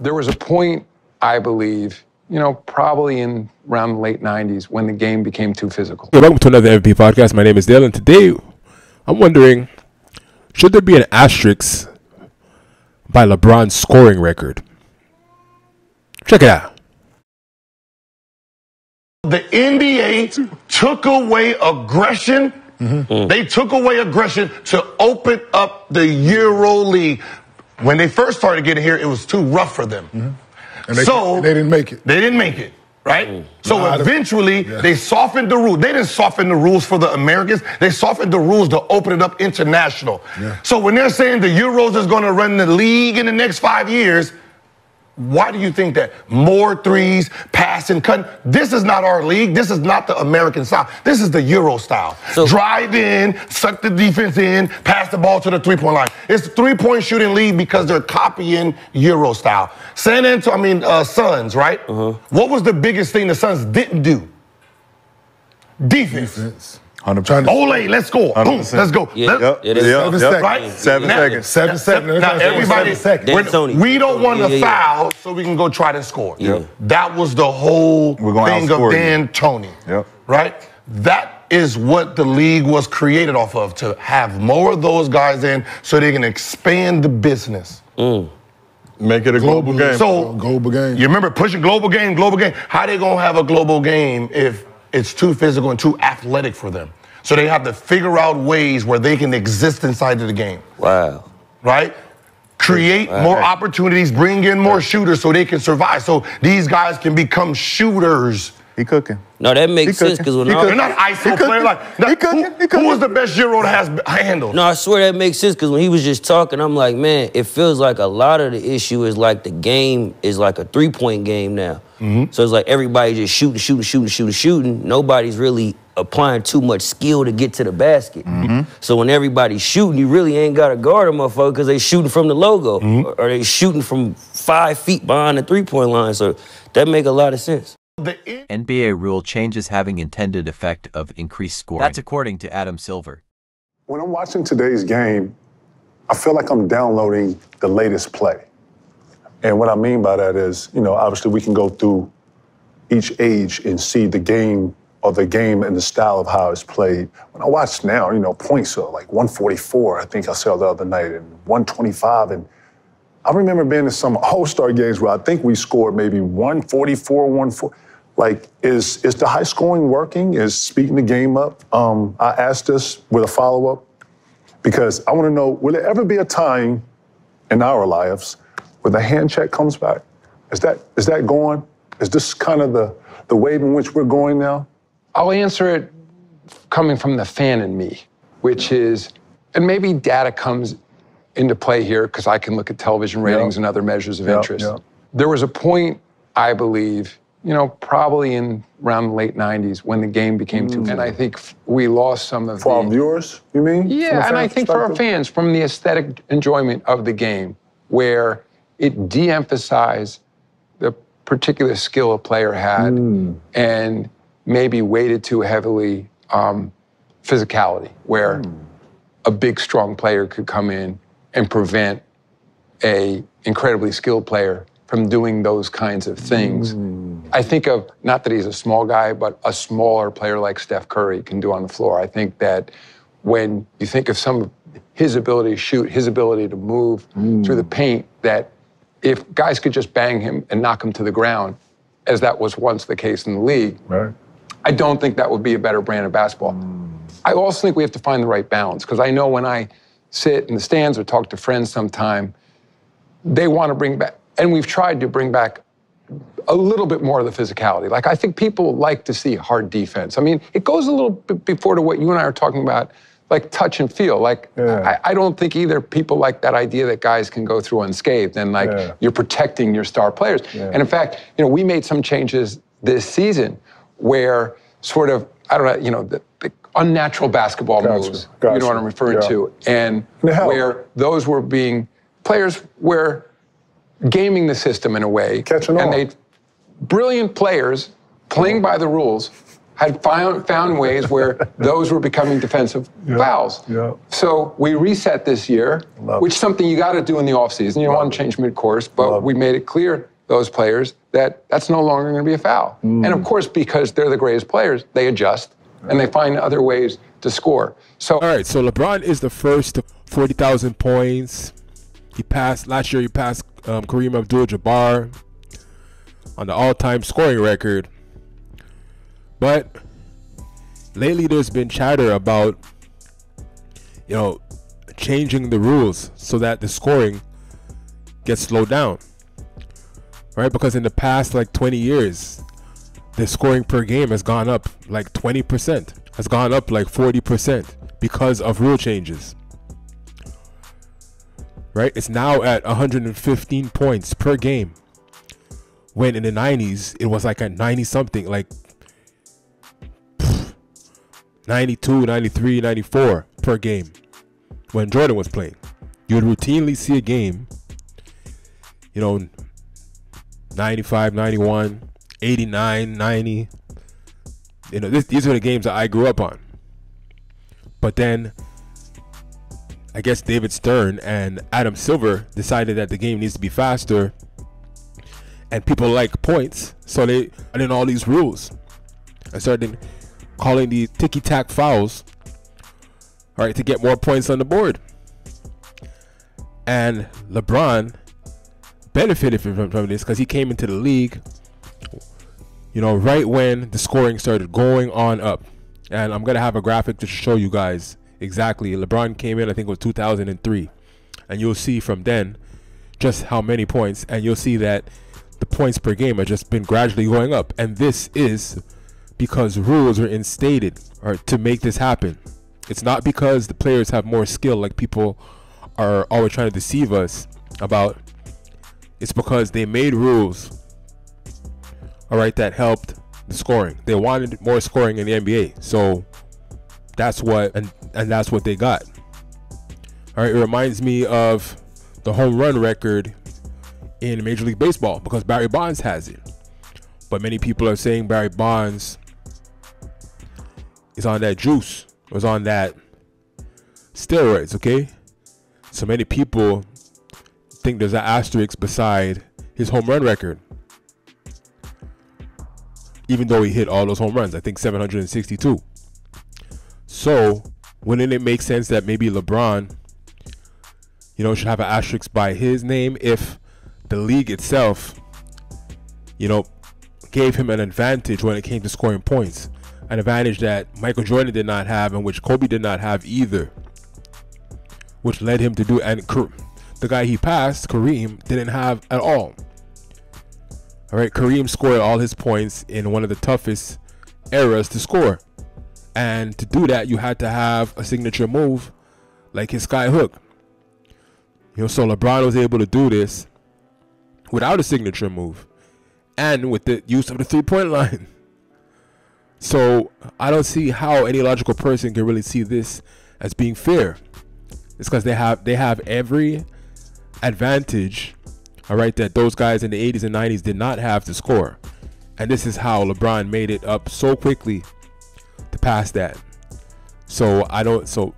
There was a point, I believe, you know, probably in around the late 90s when the game became too physical. Yeah, welcome to another MVP podcast. My name is Dale, and today I'm wondering should there be an asterisk by LeBron's scoring record? Check it out. The NBA took away aggression. Mm-hmm. They took away aggression to open up the Euro League. When they first started getting here, it was too rough for them. Mm-hmm. And they, So- they didn't make it. They didn't make it, right? Mm-hmm. So Nah, the- eventually, Yeah. they softened the rules. They didn't soften the rules for the Americans. They softened the rules to open it up international. Yeah. So when they're saying the Euros is going to run the league in the next five years, why do you think that? More threes, passing, cutting. This is not our league. This is not the American style. This is the Euro style. So- Drive in, suck the defense in, pass the ball to the three-point line. It's a three-point shooting league because they're copying Euro style. San Antonio, I mean, uh, Suns, right? Uh-huh. What was the biggest thing the Suns didn't do? Defense. Defense. 100%. Trying to Ole, let's go. Boom, let's go. Yeah. Let- Yep. It is. Yep. Seven Yep. seconds. Right? Seven Now- seconds. Seven seconds. Now everybody, Seven seconds. we don't want to Yeah, yeah. foul, so we can go try to score. Yeah. That was the whole We're gonna thing of outscore you. D'Antoni. Yep. Right? That is what the league was created off of to have more of those guys in so they can expand the business. Mm. Make it a global game. So global game. You remember pushing global game, global game. How they gonna have a global game if it's too physical and too athletic for them? So they have to figure out ways where they can exist inside of the game Wow. right? Create more opportunities, bring in more shooters so they can survive. So these guys can become shooters. He cooking. No, that makes He sense because when cooking. He I, They're not ISO cooking. players. Like, He that- cooking. who, He cooking. who is the best Euro that has handled? No, I swear that makes sense because when he was just talking, I'm like, man, it feels like a lot of the issue is like the game is like a three point game now. Mm-hmm. So it's like everybody just shooting, shooting, shooting, shooting, shooting. Nobody's really applying too much skill to get to the basket. Mm-hmm. So when everybody's shooting, you really ain't got to guard a motherfucker because they shooting from the logo or, or they shooting from five feet behind the three point line. So that make a lot of sense. The in- NBA rule changes having intended effect of increased scoring. That's according to Adam Silver. When I'm watching today's game, I feel like I'm downloading the latest play. And what I mean by that is, you know, obviously we can go through each age and see the game or the game and the style of how it's played. When I watch now, you know, points are like 144, I think I saw the other night, and 125. And I remember being in some All-Star games where I think we scored maybe 144, 140. Like, is is the high scoring working? Is speeding the game up? Um, I asked this with a follow-up because I want to know, will there ever be a time in our lives where the hand check comes back? Is that is that going? Is this kind of the the wave in which we're going now? I'll answer it coming from the fan in me, which is, and maybe data comes into play here because I can look at television ratings and other measures of Yeah, interest. yeah. There was a point, I believe, you know, probably in around the late 90s when the game became too, mm. and I think we lost some of For the. viewers, you mean? Yeah, and I think for our fans, from the aesthetic enjoyment of the game, where it de emphasized the particular skill a player had mm. and maybe weighted too heavily um, physicality, where mm. a big, strong player could come in and prevent a incredibly skilled player from doing those kinds of things. I think of not that he's a small guy, but a smaller player like Steph Curry can do on the floor. I think that when you think of some of his ability to shoot, his ability to move mm. through the paint, that if guys could just bang him and knock him to the ground, as that was once the case in the league, Right. I don't think that would be a better brand of basketball. Mm. I also think we have to find the right balance because I know when I sit in the stands or talk to friends sometime, they want to bring back, and we've tried to bring back a little bit more of the physicality. Like I think people like to see hard defense. I mean, it goes a little bit before to what you and I are talking about, like touch and feel. Like Yeah. I, I don't think either people like that idea that guys can go through unscathed and like Yeah. you're protecting your star players. Yeah. And in fact, you know, we made some changes this season where sort of I don't know, you know, the, the unnatural basketball Gotcha, moves. You know what I'm referring to, and where those were being players were gaming the system in a way, Catching and on. they brilliant players playing by the rules. had found, found ways where those were becoming defensive fouls. yeah. So we reset this year, Love which is something you got to do in the offseason. You don't want to change mid-course, but Love we made it clear those players that that's no longer going to be a foul. Mm. And of course, because they're the greatest players, they adjust and they find other ways to score. So All right, so LeBron is the first to 40,000 points. He passed last year. He passed um, Kareem Abdul-Jabbar on the all-time scoring record. But lately, there's been chatter about you know changing the rules so that the scoring gets slowed down. Right? Because in the past like 20 years, the scoring per game has gone up like 20%, has gone up like 40% because of rule changes. Right? It's now at 115 points per game. When in the 90s, it was like at 90 something, like pff, 92, 93, 94 per game when Jordan was playing. You would routinely see a game, you know, 95, 91, 89, 90. You know, this, these are the games that I grew up on. But then, I guess David Stern and Adam Silver decided that the game needs to be faster, and people like points, so they added in all these rules. I started calling these ticky tack fouls, all right, to get more points on the board. And LeBron benefited from, from this because he came into the league, you know, right when the scoring started going on up. And I'm gonna have a graphic to show you guys exactly. LeBron came in, I think it was 2003, and you'll see from then just how many points, and you'll see that the points per game have just been gradually going up. And this is because rules were instated or to make this happen. It's not because the players have more skill like people are always trying to deceive us about. It's because they made rules, all right, that helped the scoring. They wanted more scoring in the NBA, so that's what and and that's what they got. All right, it reminds me of the home run record in Major League Baseball because Barry Bonds has it. But many people are saying Barry Bonds is on that juice, was on that steroids, okay? So many people think there's an asterisk beside his home run record. Even though he hit all those home runs, I think 762. So, wouldn't it make sense that maybe LeBron, you know, should have an asterisk by his name if the league itself, you know, gave him an advantage when it came to scoring points? An advantage that Michael Jordan did not have and which Kobe did not have either. Which led him to do, and the guy he passed, Kareem, didn't have at all. All right, Kareem scored all his points in one of the toughest eras to score. And to do that, you had to have a signature move like his sky hook. You know, so LeBron was able to do this without a signature move and with the use of the three point line. So I don't see how any logical person can really see this as being fair. It's because they have they have every advantage, all right, that those guys in the 80s and 90s did not have to score. And this is how LeBron made it up so quickly to pass that. So I don't so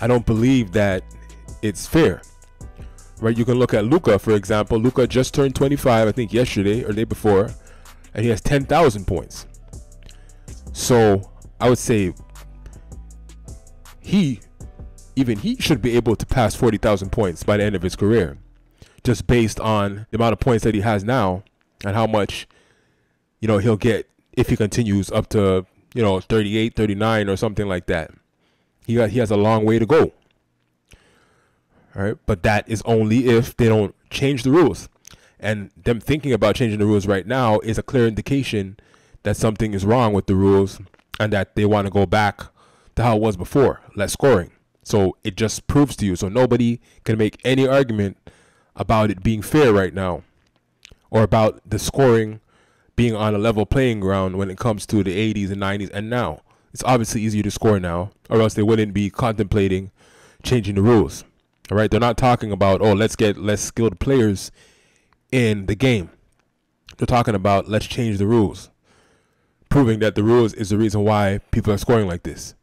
I don't believe that it's fair. Right? You can look at Luka, for example. Luka just turned 25, I think yesterday or day before, and he has 10,000 points. So I would say he, even he, should be able to pass 40,000 points by the end of his career, just based on the amount of points that he has now and how much, you know, he'll get if he continues up to, you know, 38, 39 or something like that. He got, he has a long way to go. All right, but that is only if they don't change the rules. And them thinking about changing the rules right now is a clear indication that something is wrong with the rules and that they want to go back to how it was before, less scoring. So it just proves to you. So nobody can make any argument about it being fair right now or about the scoring being on a level playing ground when it comes to the 80s and 90s and now. It's obviously easier to score now, or else they wouldn't be contemplating changing the rules. All right, they're not talking about, oh, let's get less skilled players in the game. They're talking about let's change the rules proving that the rules is the reason why people are scoring like this.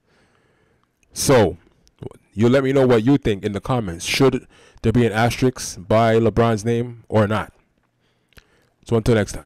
So, you let me know what you think in the comments. Should there be an asterisk by LeBron's name or not? So until next time.